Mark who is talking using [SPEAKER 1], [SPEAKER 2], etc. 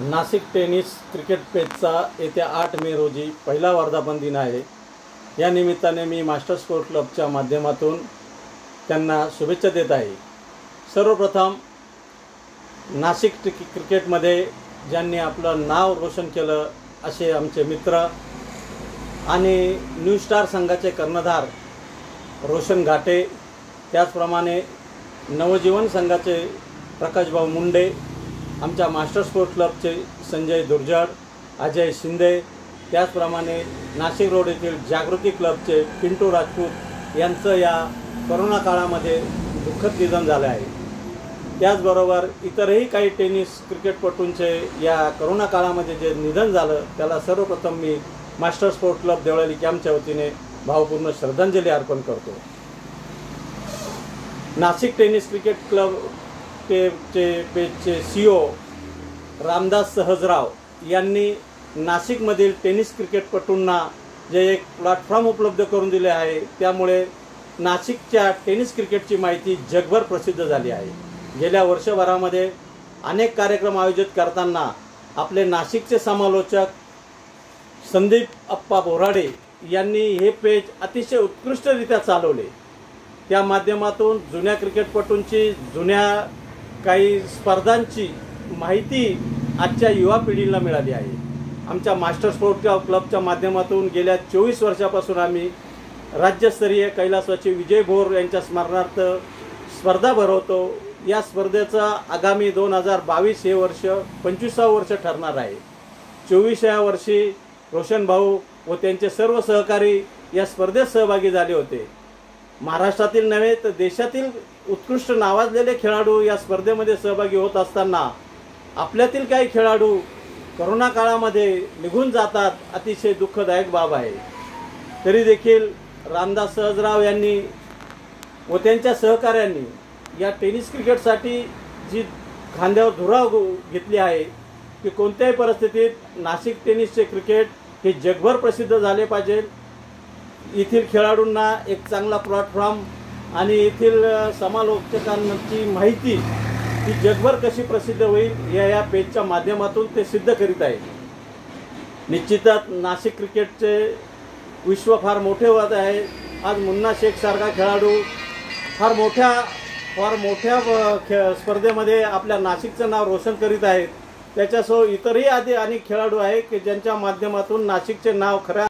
[SPEAKER 1] Nashik tennis cricket पेजचा येत्या आठ मे रोजी पहिला वर्धापन दिन आहे. या निमित्ताने मी मास्टर स्पोर्ट क्लबच्या माध्यमातून त्यांना शुभेच्छा देत आहे. सर्वप्रथम नाशिक टिक- क्रिकेटमध्ये ज्यांनी आपलं नाव रोशन केलं असे आमचे मित्र आणि न्यू स्टार संघाचे कर्णधार रोशन घाटे त्याचप्रमाणे नवजीवन संघाचे प्रकाशभाऊ मुंडे आमच्या मास्टर स्पोर्ट क्लबचे संजय दुर्जड अजय शिंदे त्याचप्रमाणे नाशिक रोड येथील जागृती क्लबचे पिंटू राजपूत यांचं या करोना काळामध्ये दुःखद निधन झालं आहे. त्याचबरोबर इतरही काही टेनिस क्रिकेटपटूंचे या करोना काळामध्ये जे निधन झालं त्याला सर्वप्रथम मी मास्टर स्पोर्ट क्लब देवळाली कॅम्पच्या वतीने भावपूर्ण श्रद्धांजली अर्पण करतो. नाशिक टेनिस क्रिकेट क्लब ते चे पेजचे सी ओ रामदास सहजराव यांनी नाशिकमधील टेनिस क्रिकेटपटूंना जे एक प्लॅटफॉर्म उपलब्ध करून दिले आहे त्यामुळे नाशिकच्या टेनिस क्रिकेटची माहिती जगभर प्रसिद्ध झाली आहे. गेल्या वर्षभरामध्ये अनेक कार्यक्रम आयोजित करताना आपले नाशिकचे समालोचक संदीप अप्पा बोराडे यांनी हे पेज अतिशय उत्कृष्टरित्या चालवले. त्या माध्यमातून जुन्या क्रिकेटपटूंची जुन्या काही स्पर्धांची माहिती आजच्या युवा पिढीला मिळाली आहे. आमच्या मास्टर स्पोर्ट क्लबच्या माध्यमातून गेल्या चोवीस वर्षापासून आम्ही राज्यस्तरीय कैलासवाची विजय भोर यांच्या स्मरणार्थ स्पर्धा भरवतो. या स्पर्धेचा आगामी दोन हजार बावीस हे वर्ष पंचवीसावं वर्ष ठरणार आहे. चोवीसव्या वर्षी रोशन भाऊ व त्यांचे सर्व सहकारी या स्पर्धेत सहभागी झाले होते. महाराष्ट्रातील नव्हे तर देशातील उत्कृष्ट नावाजलेले खेळाडू या स्पर्धेमध्ये सहभागी होत असताना आपल्यातील काही खेळाडू करोना काळामध्ये निघून जातात अतिशय दुःखदायक बाब आहे. तरी देखील रामदास सहजराव यांनी व त्यांच्या सहकाऱ्यांनी या टेनिस क्रिकेटसाठी जी खांद्यावर धुरा घेतली आहे की कोणत्याही परिस्थितीत नाशिक टेनिसचे क्रिकेट हे जगभर प्रसिद्ध झाले पाहिजे. येथील खेळाडूंना एक चांगला प्लॅटफॉर्म आणि येथील समालोचकांची माहिती ही जगभर कशी प्रसिद्ध होईल या या पेजच्या माध्यमातून ते सिद्ध करीत आहे निश्चितच नाशिक क्रिकेटचे विश्व फार मोठे होत आहे. आज मुन्ना शेख सारखा खेळाडू फार मोठ्या फार मोठ्या खे स्पर्धेमध्ये आपल्या नाशिकचं नाव रोशन करीत आहेत. त्याच्यासह इतरही आधी अनेक खेळाडू आहेत की ज्यांच्या माध्यमातून नाशिकचे नाव खऱ्या